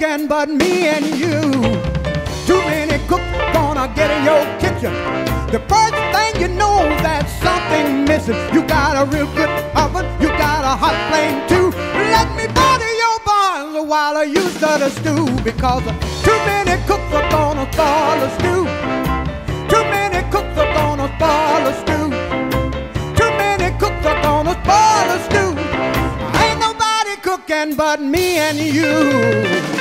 cooking but me and you. Too many cooks gonna get in your kitchen. The first thing you know that something missing. You got a real good oven, you got a hot flame too. Let me butter your barns while you stir the stew because too many cooks are gonna spoil the stew. Too many cooks are gonna spoil the stew. Too many cooks are gonna spoil the stew. Ain't nobody cooking but me and you.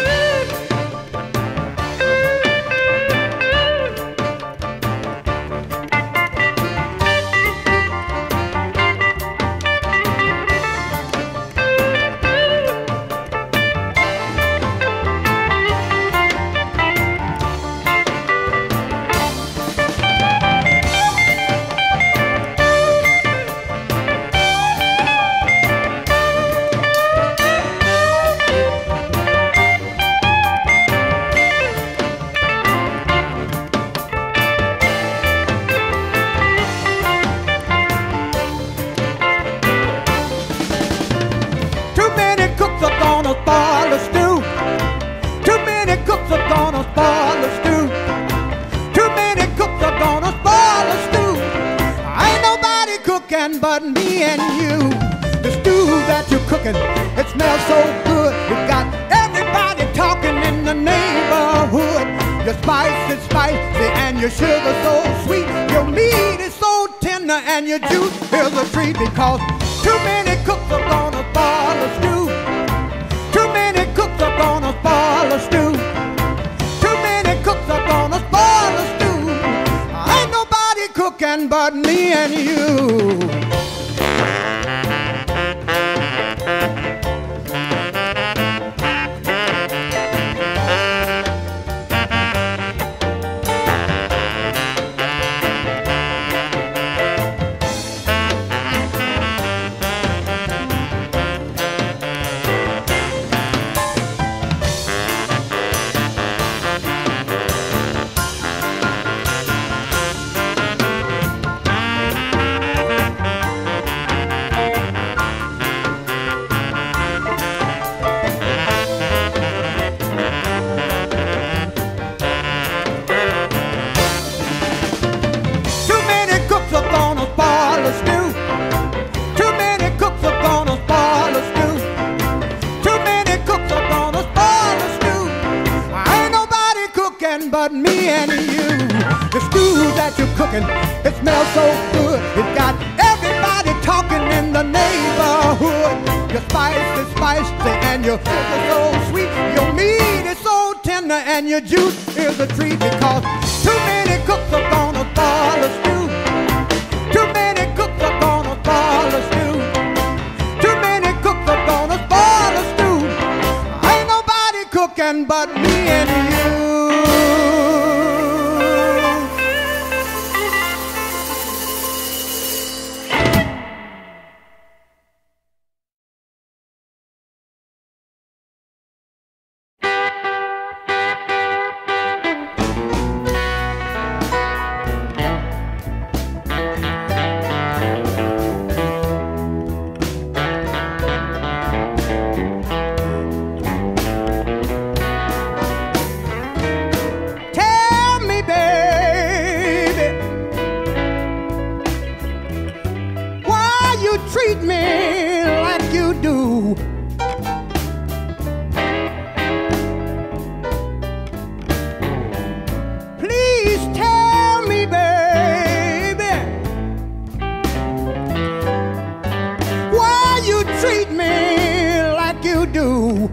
But me and you. The stew that you're cooking, it smells so good. You got everybody talking in the neighborhood. Your spice is spicy and your sugar so sweet. Your meat is so tender and your juice is a treat because too many cooks cooking but me and you. The stew that you're cooking, it smells so good. It got everybody talking in the neighborhood. Your spice is spicy and your sugar so sweet. Your meat is so tender and your juice is a treat because too many cooks are gonna spoil the stew. Too you. Please tell me, baby, why you treat me like you do.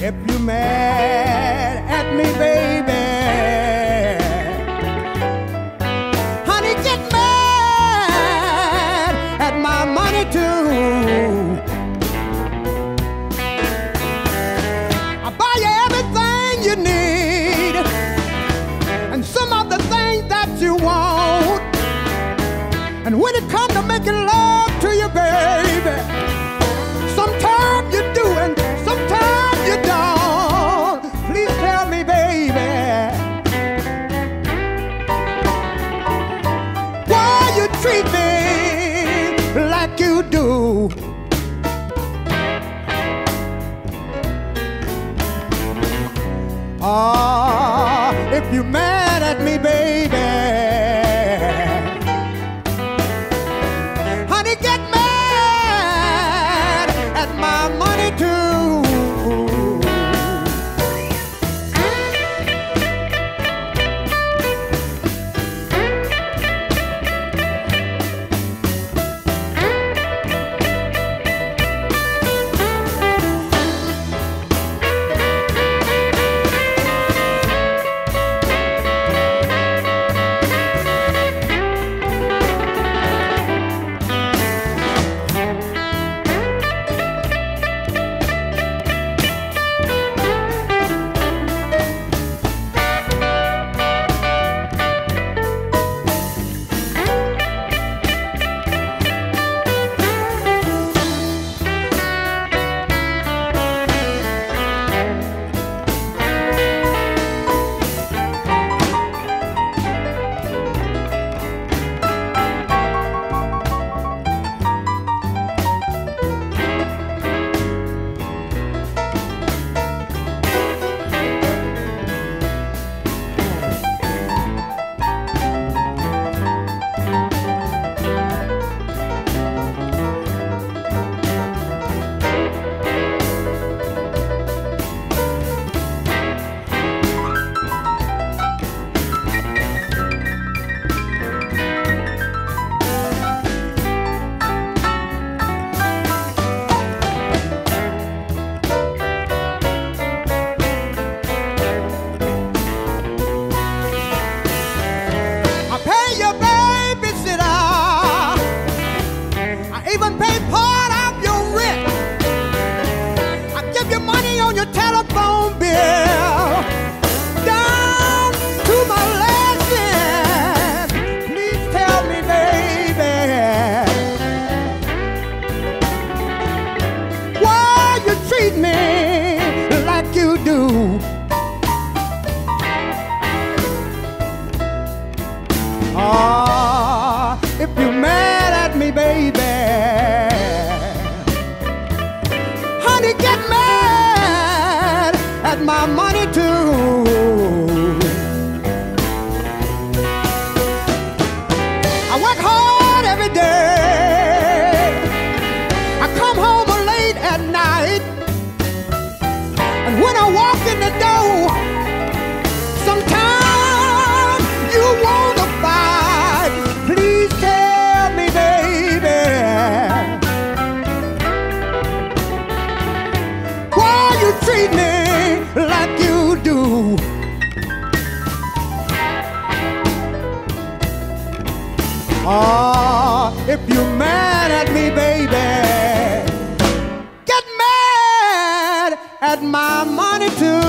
If you mad Ah, if you're mad at me, baby. on your telephone bill. Oh, if you're mad at me, baby, get mad at my money too.